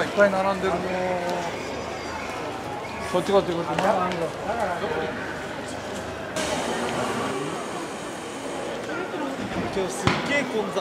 なん。かいっぱい並んでるのそっちがってことね今日すっげえ混雑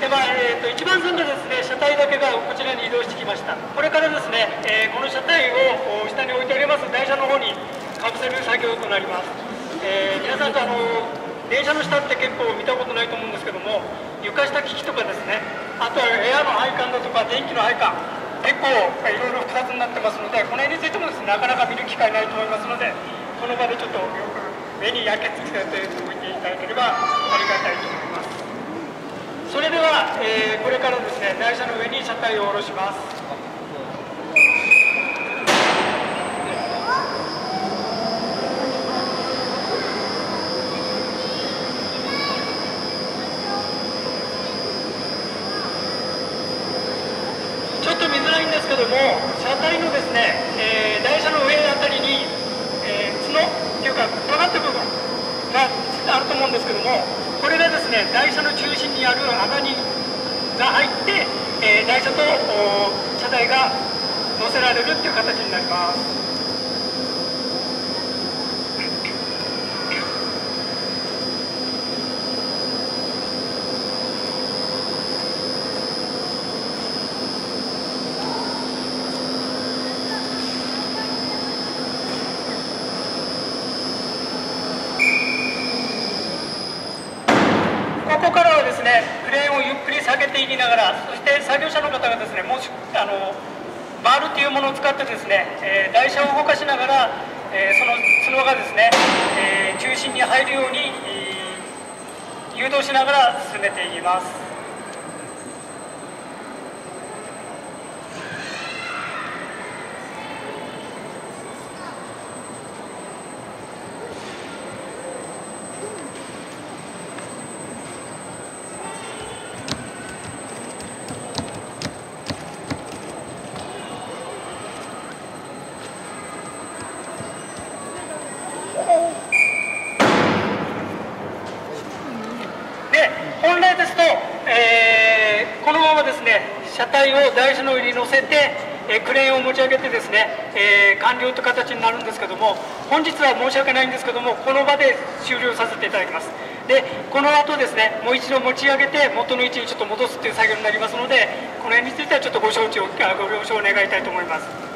でまあえー、と一番線でですね車体だけがこちらに移動してきました。これからですね、えーこの車体を下に置いております台車の方にかぶせる作業となります、えー皆さんとあの電車の下って結構見たことないと思うんですけども床下機器とかですねあとはエアの配管だとか電気の配管結構いろいろ複雑になってますのでこの辺についてもですねなかなか見る機会ないと思いますのでこの場でちょっとよく目に焼け付けておいていただければありがたいと思います。それでは、えーこれからですね台車の上に車体を下ろします。ちょっと見づらいんですけども車体のですね、えー台車の上あたりに、えー角っていうか尖った部分があると思うんですけどもこれがですね台車の中心にある穴にが入って、えー台車と車体が乗せられるっていう形になります。ですねクレーンをゆっくり下げていきながらそして作業者の方がですねもしあのバールというものを使ってですね、えー台車を動かしながら、えーその角がですね、えー中心に入るように、誘導しながら進めていきます。本来ですと、えーこのままですね車体を台車の上に乗せて、えクレーンを持ち上げてですね、えー完了という形になるんですけども本日は申し訳ないんですけどもこの場で終了させていただきます。でこの後ですねもう一度持ち上げて元の位置にちょっと戻すっていう作業になりますのでこの辺についてはちょっとご承知をご了承願いたいと思います。